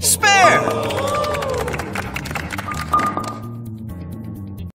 Spare!